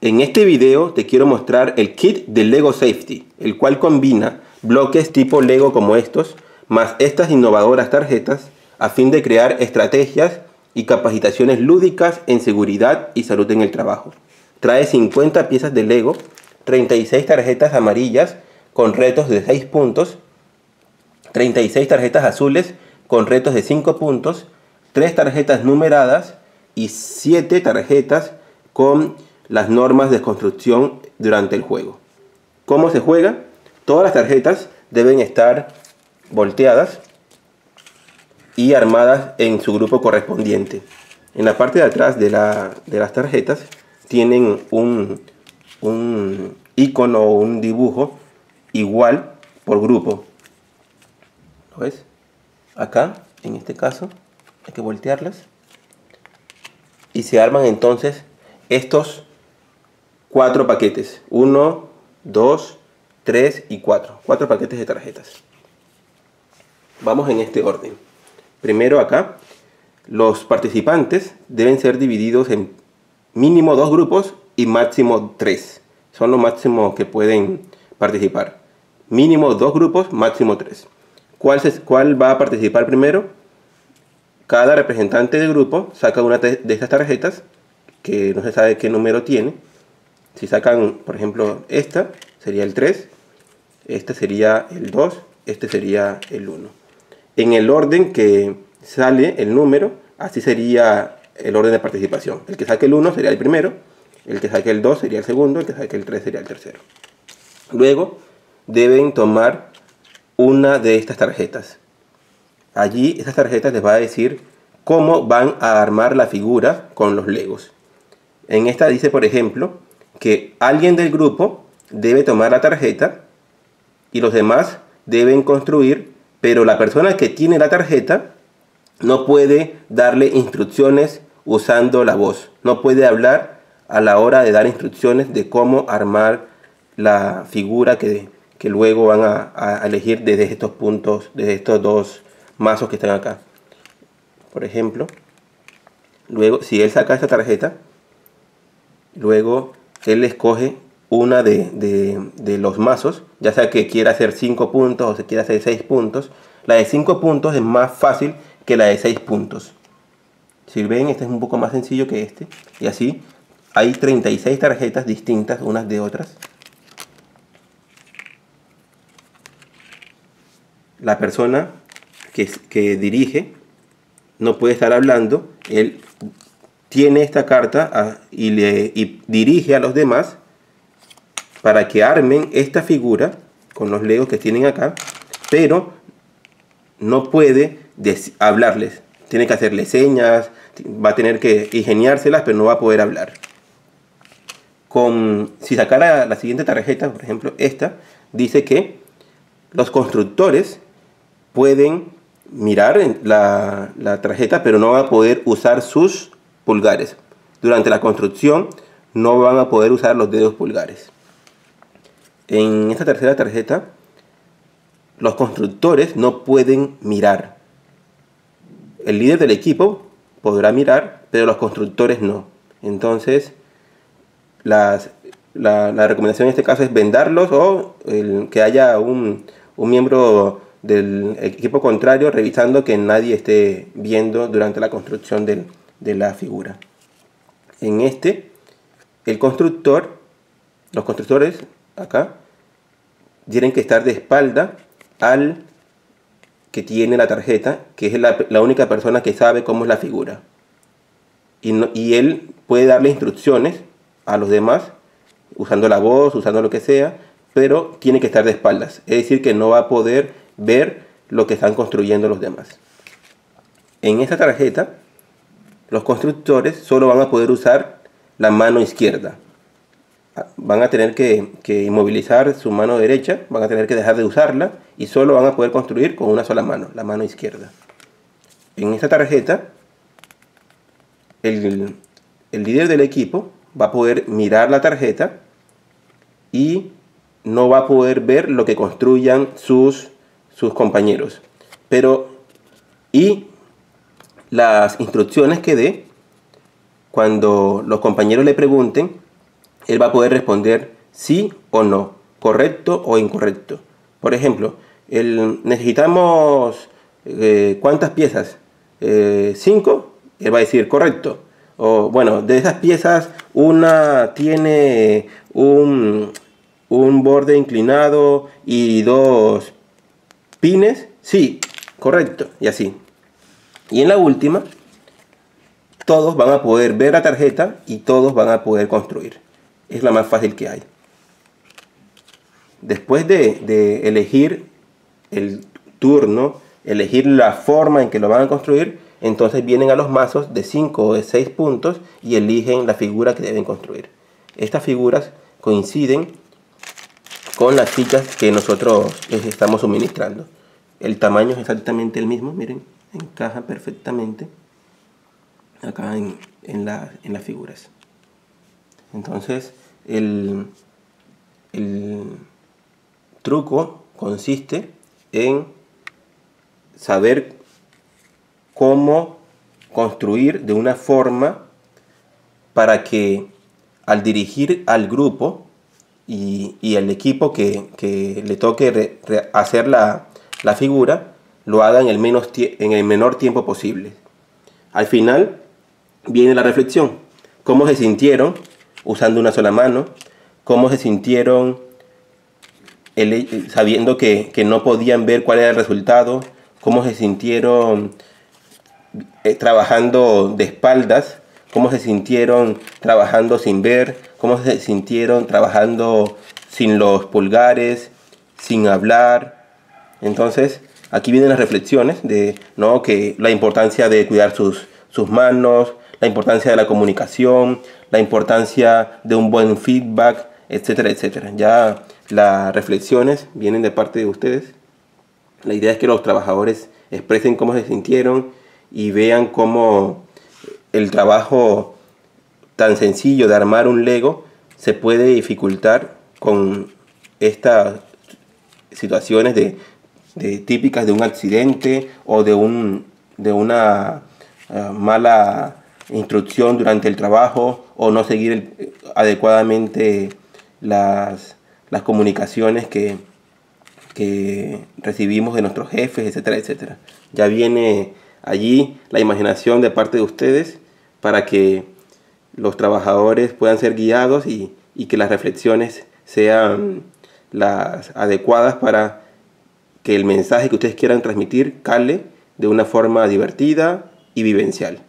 En este video te quiero mostrar el kit de Lego Safety, el cual combina bloques tipo Lego como estos, más estas innovadoras tarjetas, a fin de crear estrategias y capacitaciones lúdicas en seguridad y salud en el trabajo. Trae 50 piezas de Lego, 36 tarjetas amarillas con retos de 6 puntos, 36 tarjetas azules con retos de 5 puntos, 3 tarjetas numeradas y 7 tarjetas con las normas de construcción durante el juego. ¿Cómo se juega? Todas las tarjetas deben estar volteadas y armadas en su grupo correspondiente. En la parte de atrás de, las tarjetas tienen un, un icono o un dibujo igual por grupo. ¿Lo ves? Acá, en este caso, hay que voltearlas. Y se arman entonces estos cuatro paquetes. Uno, dos, tres y cuatro. Cuatro paquetes de tarjetas. Vamos en este orden. Primero acá, los participantes deben ser divididos en mínimo dos grupos y máximo tres. Son los máximos que pueden participar. Mínimo dos grupos, máximo tres. ¿Cuál, ¿Cuál va a participar primero? Cada representante de grupo saca una de estas tarjetas, que no se sabe qué número tiene, si sacan, por ejemplo, esta sería el 3, este sería el 2, este sería el 1. En el orden que sale el número, así sería el orden de participación. El que saque el 1 sería el primero, el que saque el 2 sería el segundo, el que saque el 3 sería el tercero. Luego deben tomar una de estas tarjetas. Allí estas tarjetas les va a decir cómo van a armar la figura con los legos. En esta dice, por ejemplo, que alguien del grupo debe tomar la tarjeta y los demás deben construir, pero la persona que tiene la tarjeta no puede darle instrucciones usando la voz, no puede hablar a la hora de dar instrucciones de cómo armar la figura que, que luego van a, elegir desde estos puntos, desde estos dos mazos que están acá. Por ejemplo, luego si él saca esta tarjeta, luego él escoge una de, los mazos, ya sea que quiera hacer 5 puntos o se quiera hacer 6 puntos. La de 5 puntos es más fácil que la de 6 puntos. Si ven, este es un poco más sencillo que este. Y así hay 36 tarjetas distintas unas de otras. La persona que, que dirige no puede estar hablando. Él tiene esta carta y, le, dirige a los demás para que armen esta figura con los legos que tienen acá, pero no puede hablarles. Tiene que hacerle señas, va a tener que ingeniárselas, pero no va a poder hablar. Con, si sacara la siguiente tarjeta, por ejemplo esta, dice que los constructores pueden mirar la, la tarjeta, pero no van a poder usar sus pulgares. Durante la construcción no van a poder usar los dedos pulgares. En esta tercera tarjeta, los constructores no pueden mirar. El líder del equipo podrá mirar, pero los constructores no. Entonces, la, recomendación en este caso es vendarlos o que haya un, miembro del equipo contrario revisando que nadie esté viendo durante la construcción del, de la figura. En este, el constructor, los constructores acá, tienen que estar de espalda al que tiene la tarjeta, que es la, única persona que sabe cómo es la figura. Y, y él puede darle instrucciones a los demás, usando la voz, usando lo que sea, pero tiene que estar de espaldas. Es decir, que no va a poder ver lo que están construyendo los demás. En esta tarjeta los constructores solo van a poder usar la mano izquierda. Van a tener que, inmovilizar su mano derecha, van a tener que dejar de usarla y solo van a poder construir con una sola mano, la mano izquierda. En esta tarjeta, el, líder del equipo va a poder mirar la tarjeta y no va a poder ver lo que construyan sus, sus compañeros. Pero, y las instrucciones que dé cuando los compañeros le pregunten, él va a poder responder sí o no, correcto o incorrecto. Por ejemplo, necesitamos eh, cuántas piezas, eh, cinco, él va a decir correcto. O bueno, de esas piezas una tiene un, un borde inclinado y dos pines, sí, correcto, y así. Y en la última, todos van a poder ver la tarjeta y todos van a poder construir. Es la más fácil que hay. Después de, elegir el turno, elegir la forma en que lo van a construir, entonces vienen a los mazos de 5 o de 6 puntos y eligen la figura que deben construir. Estas figuras coinciden con las fichas que nosotros les estamos suministrando. El tamaño es exactamente el mismo, miren, encaja perfectamente acá en, en, las figuras. Entonces, el, el truco consiste en saber cómo construir de una forma para que al dirigir al grupo y, y al equipo que, le toque hacer la, la figura lo haga en el, menos en el menor tiempo posible. Al final viene la reflexión. ¿Cómo se sintieron usando una sola mano? ¿Cómo se sintieron sabiendo que, que, no podían ver cuál era el resultado? ¿Cómo se sintieron eh, trabajando de espaldas? ¿Cómo se sintieron trabajando sin ver? ¿Cómo se sintieron trabajando sin los pulgares, sin hablar? Entonces, aquí vienen las reflexiones de ¿no? que la importancia de cuidar sus, sus manos, la importancia de la comunicación, la importancia de un buen feedback, etcétera, etcétera. Ya las reflexiones vienen de parte de ustedes. La idea es que los trabajadores expresen cómo se sintieron y vean cómo el trabajo tan sencillo de armar un Lego se puede dificultar con estas situaciones de típicas de un accidente o de, un, de una eh, mala instrucción durante el trabajo o no seguir adecuadamente las, las comunicaciones que, que recibimos de nuestros jefes, etcétera, etcétera. Ya viene allí la imaginación de parte de ustedes para que los trabajadores puedan ser guiados y, y que las reflexiones sean las adecuadas para que el mensaje que ustedes quieran transmitir cale de una forma divertida y vivencial.